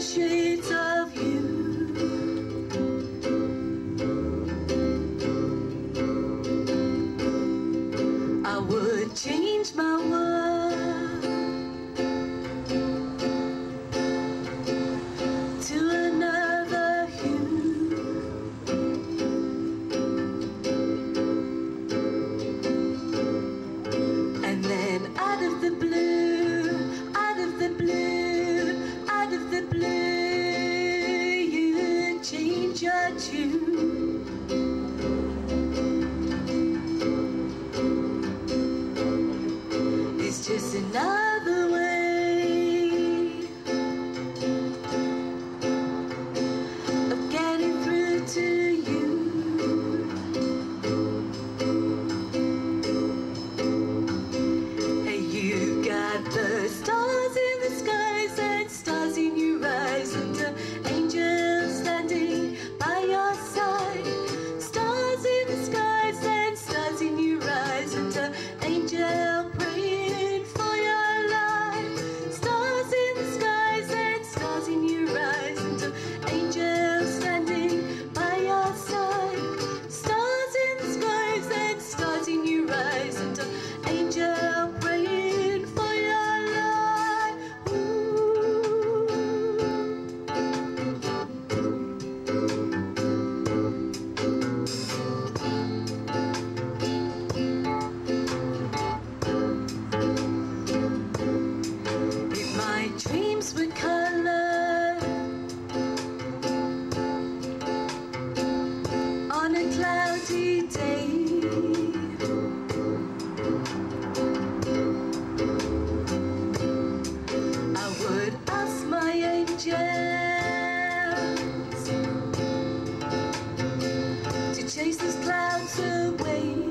需要 It's just away.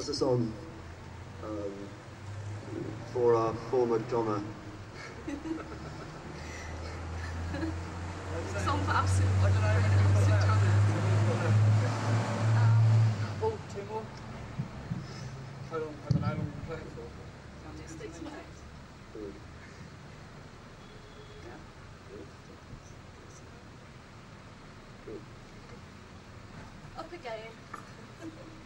Song um, for our former drummer. Song for absent. I don't know. Absent drummers. Oh, two more. How long, I don't know how long we've been playing for. Um, just stay tonight. Good. Good. Up again.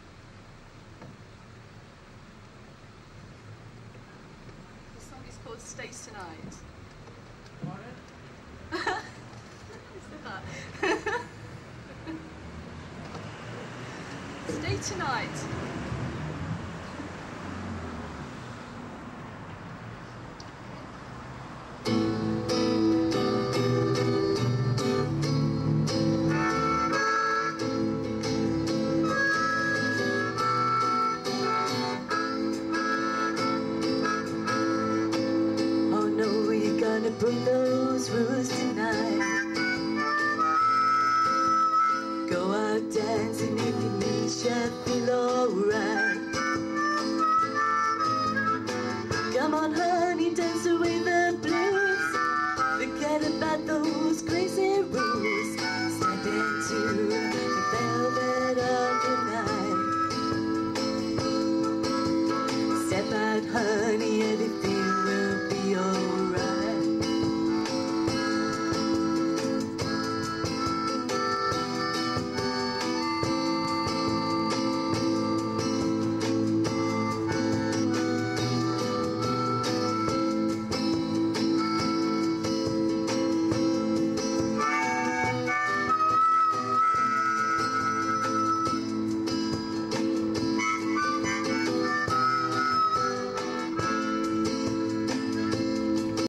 the song called Stays Tonight. Stay tonight.